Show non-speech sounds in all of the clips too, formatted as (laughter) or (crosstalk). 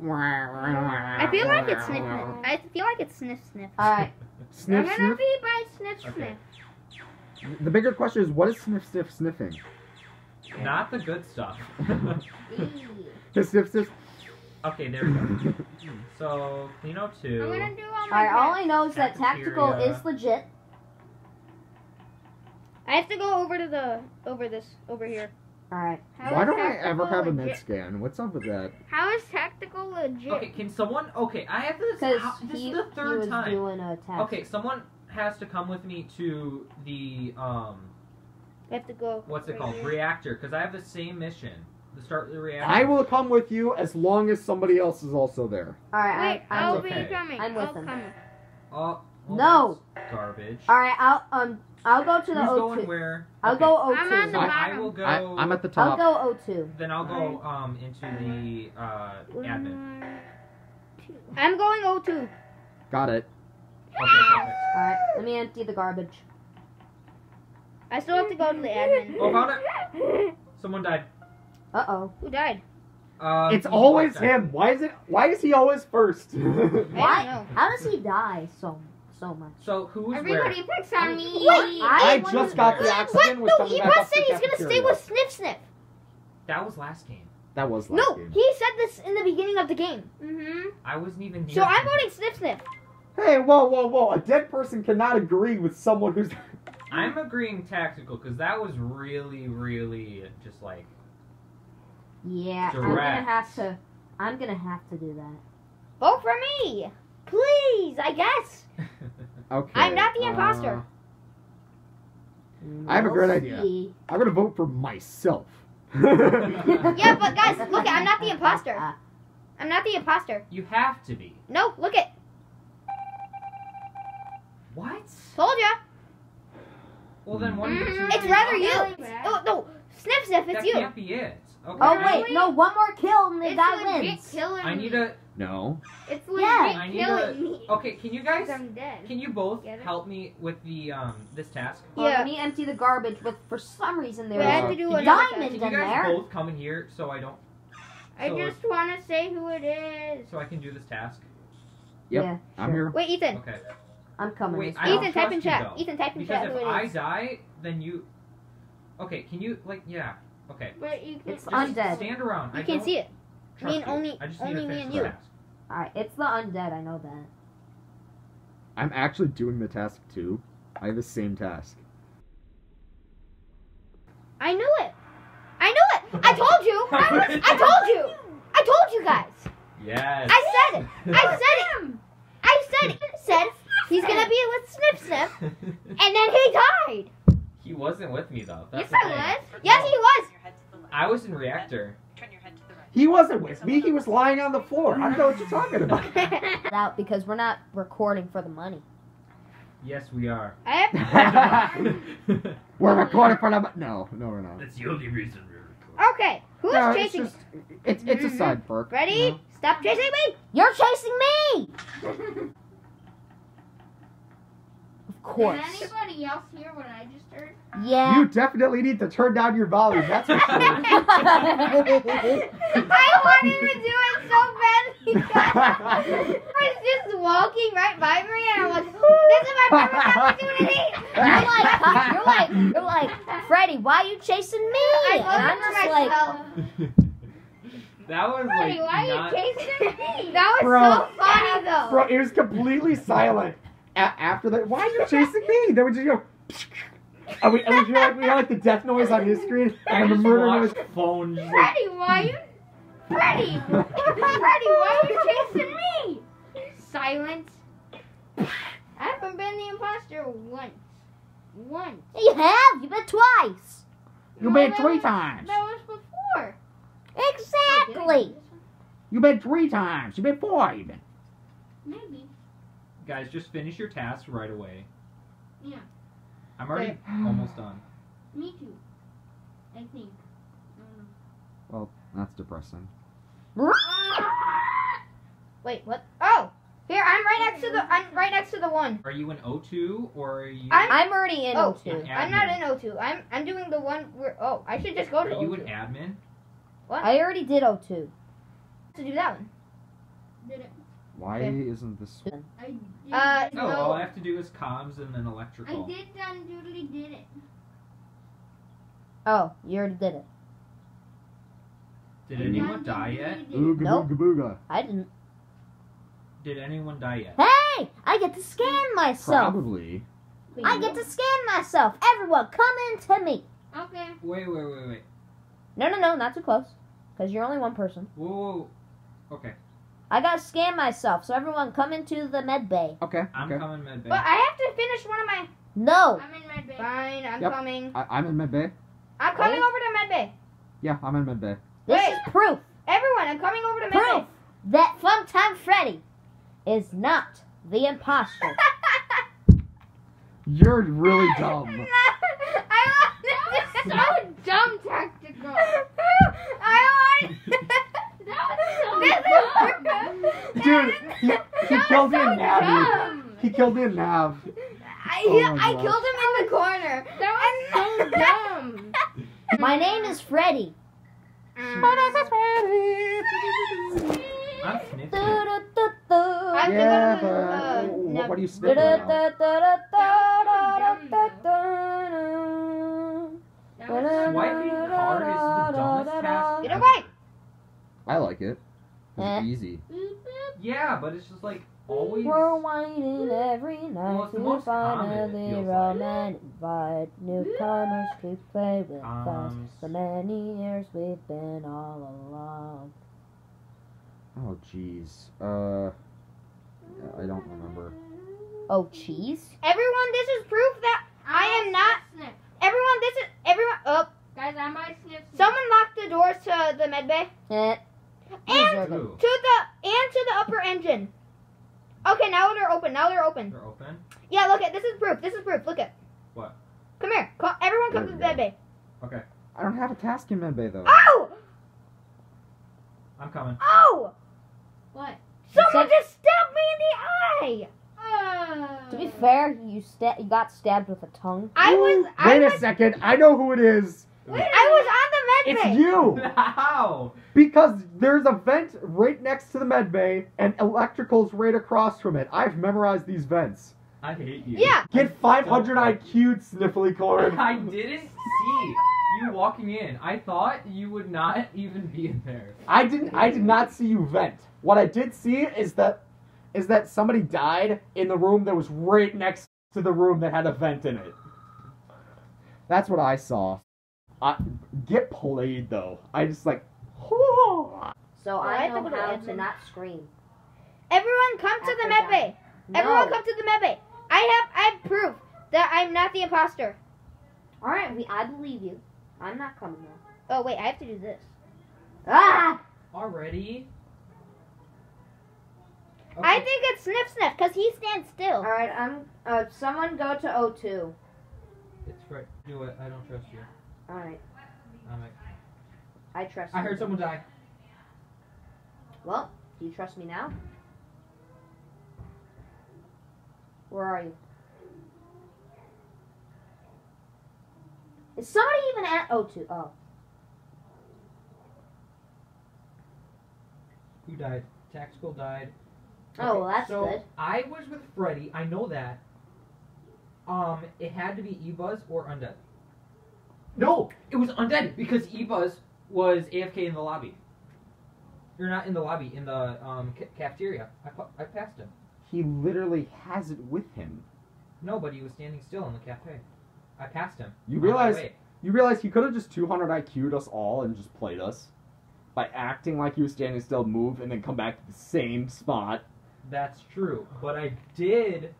I feel like it's sniff. I feel like it's sniff sniff. Alright. Sniff, I'm gonna sniff. be by sniff Okay. sniff. The bigger question is, what is sniff, sniff, sniffing? Not the good stuff. (laughs) Sniff, sniff, sniff. okay, there we go. (laughs) So, Cleano I'm 2. gonna do all my. Alright, all I know is that tactical is legit. I have to go over to the over this over here. Alright. Why don't I ever have a legit? med scan? What's up with that? How is tactical legit? Okay, can someone. Okay, I have this. How- This he, is the he third was time. doing a test. Okay, someone has to come with me to the um I have to go. what's it called here. reactor because I have the same mission. The start the reactor. I will come with you as long as somebody else is also there. Alright, Wait, I, I'm I'll with be coming. I'm with I'll him. come. Oh, well, No. that's Garbage. Alright, I'll um I'll go to the Who's O2. going where? I'll Okay, go O2. I'm on the So I bottom. will go. I, I'm at the top. I'll top. go O2. Then I'll go um into the uh admin. One, two. I'm going O2. Got it. Okay, perfect. Alright, let me empty the garbage. I still have to go to the admin. Oh, found it. Someone died. Uh oh. Who died? Um, It's always him. Why is it? Why is he always first? (laughs) I don't Why? know. How does he die so so much? So who's Everybody where? picks on me. Wait, I I just got the What? oxygen. Was What? No, coming back Ebuzz said he's gonna stay with Snip Snip. That was last game. That was last No, game. he said this in the beginning of the game. Mm-hmm. I wasn't even here. So I'm voting Snip Snip. Hey, whoa, whoa, whoa! A dead person cannot agree with someone who's. (laughs) I'm agreeing tactical because that was really, really just like. Yeah, I'm gonna Direct. have to. I'm gonna have to do that. Vote for me, please. I guess. (laughs) Okay. I'm not the imposter. I have a great idea. uh, I'm gonna vote for myself. (laughs) Yeah, but guys, look, I'm not the imposter. I'm not the imposter. you have to be. No, look it. What? Told ya. Well then, what? Mhm. It's rather you. Oh no, Sniff Sniff. It's that you. can't be it. Okay. Oh Really? wait, no, one more kill and the It's guy legit wins. killing I need a. no. It's Yeah. legit I need killing me. Okay, can you guys? 'Cause I'm dead. Can you both help me with the um this task? Well, Yeah. let me empty the garbage. But for some reason We there's have Uh, to do can you guys, diamond can test. you guys both come in here so I don't I so- just want to say who it is. so I can do this task? Yep, Yeah, I'm sure. here. Wait, Ethan. Okay. I'm coming. Wait, I Ethan, type in chat. though. Ethan, type in Because chat if I is. die, then you. Okay, can you like yeah? Okay. But you can. It's Just undead. Stand around. You I can don't see it. trust Me and you. only- I just only me and you. Alright, it's the undead. I know that. I'm actually doing the task too. I have the same task. I knew it. I knew it. I told you. (laughs) I, was, I told you. I told you guys. Yes. I said it. (laughs) I said it. I said it. Said he's gonna be with Snip Snip, and then he died. He wasn't with me though. That's yes, I was. Yes, he was. Your head to the left. I was in reactor. Turn your head to the right. He wasn't with me. He was lying on the floor. I don't know what you're talking about. (laughs) Out because we're not recording for the money. Yes, we are. (laughs) We're recording for the. money. No, no, we're not. That's the only reason we're recording. Okay, who's No, it's chasing? just it's it's a (laughs) side perk. Ready? you know? Stop chasing me. You're chasing me. Of course. anybody else hear what I just heard? Yeah. You definitely need to turn down your volume. That's for sure. (laughs) (laughs) I wanted to do it so badly. (laughs) I was just walking right by me, and I was like, "This is my perfect opportunity." You're like, you're like, you're like, Freddy, why are you chasing me? I and I'm voted for just like, myself. that was Freddy, like why not. are you chasing me? That was Bro. so funny, though. Bro, it was completely silent a- after that. Why are you chasing me? Then we just go. (laughs) And we, and we hear like we hear like the death noise on his screen and the murder noise. watched phone. just like- Freddy, why you? Freddy, Freddy, why are you chasing me? Silence. I haven't been the imposter once. Once. you have, You've been twice. You've been three was- times. That was before. Exactly. You've been three times. You've been four even. Maybe. Guys, just finish your task right away. Yeah. I'm already Okay. (sighs) almost done. Me too. I think. Well, that's depressing. (laughs) Wait, what? Oh, here I'm right next to the I'm right next to the one. Are you in O2 or are you? I'm- I'm already in Oh, O2. I'm not in O2. I'm I'm doing the one where oh I should just go are to you O2. an admin? What? I already did O2. to do that one. Did it? Why Okay. isn't this? I did. Uh, No, no. all I have to do is comms and then electrical. I did done doodly did it. Oh, you already did it. Did anyone die yet? Ooga Nope. booga booga. I didn't. Did anyone die yet? Hey, I get to scan myself. Probably. I get to scan myself. Everyone, come into me. Okay. Wait, wait, wait, wait. No, no, no, not too close. Because you're only one person. Whoa, whoa. Okay, I gotta scan myself. So everyone, come into the med bay. Okay. I'm okay. coming med bay. But I have to finish one of my. No. I'm in med bay. Fine, I'm Yep. coming. I, I'm in med bay. I'm coming oh. over to med bay. Yeah, I'm in med bay. This Wait. is proof. Everyone, I'm coming over to med Proof that Funtime Freddy is not the imposter. (laughs) You're really (laughs) dumb. I want so dumb tactical. (laughs) I want. This is Dude, he, he killed was me in so Nav. He killed me in Nav. I, Oh I God. killed him in the corner. That was so (laughs) dumb. My name is Freddy. Mm. I'm (laughs) sniffing. Do-do-do-do. I'm Yeah, gonna, but uh, no. what are you sniffing about? Swiping card is the dumbest task. Get away! I like it. It's Eh. easy. Yeah, but it's just like always. We're whining every night it's the to most common, it finally feels roam invite newcomers to play with us. Comms. For many years we've been all along. Oh, jeez. Uh, I don't remember. Oh, cheese? Everyone, this is proof that I am not. Everyone, this is everyone. Oh, guys, I might sniff. Someone locked the doors to the med bay Eh. And Ooh, to the and to the upper engine. Okay, now they're open. Now they're open. they're open. Yeah, look at this is proof. This is proof. Look at. What? Come here. Come, everyone, come to we the med bay. Okay, I don't have a task in medbay though. Oh! I'm coming. Oh! What? Someone just stabbed me in the eye. Uh, To be fair, you sta- you got stabbed with a tongue. I was. I Wait was. a second. I know who it is. I was on the med bay. It's you. (laughs) How? Because there's a vent right next to the med bay and electrical's right across from it. I've memorized these vents. I hate you. Yeah. Get 500 IQ, Sniffly Corn. I didn't see you walking in. I thought you would not even be in there. I didn't. I did not see you vent. What I did see is that is that somebody died in the room that was right next to the room that had a vent in it. That's what I saw. I, get played though. I just like. (laughs) So I I have to know to how to not scream. Everyone, come to the After med that. bay. No. Everyone, come to the med bay. I have. I have proof that I'm not the imposter. All right, we I believe you. I'm not coming though. Oh wait, I have to do this. Ah! Already? I think it's sniff sniff because he stands still. All right, I'm. Uh, someone go to O2. It's right. Do it. I don't trust you. All right, I'm like, I trust. I heard someone die. Well, do you trust me now? Where are you? Is somebody even at O2? Oh, Who died? Tactical died. Oh, well, that's so good. I was with Freddy. I know that. Um, it had to be Ebuzz or Undead. No, it was Undead because Ebuzz was AFK in the lobby. You're not in the lobby, in the um ca- cafeteria. I pa- I passed him. He literally has it with him. No, but he was standing still in the cafe. I passed him. You on my realize way. you realize he could have just 200 IQ'd us all and just played us by acting like he was standing still, move, and then come back to the same spot. That's true, but I did.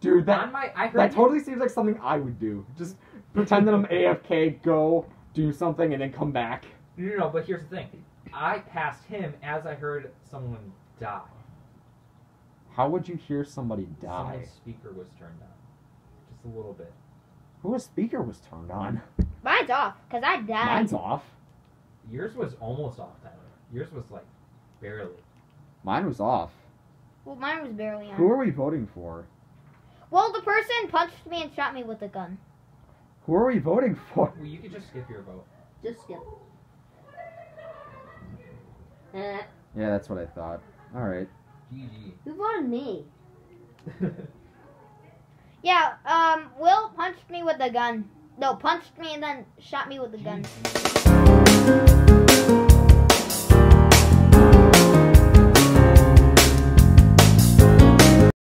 Dude, that on my, I heard that totally seems like something I would do. Just pretend that I'm AFK, go do something, and then come back. No, no, no, but here's the thing. I passed him as I heard someone die. How would you hear somebody die? Someone's speaker was turned on. Just a little bit. Whose speaker was turned on? Mine's off because I died. Mine's off. Yours was almost off, Tyler. Yours was like barely. Mine was off. Well, mine was barely on. Who are we voting for? Well, the person punched me and shot me with a gun. Who are we voting for? Well, you could just skip your vote. just skip. Eh, Yeah, that's what I thought. All right. GG. Who voted me? (laughs) Yeah, um, Will punched me with a gun. No, punched me and then shot me with a gun. GG.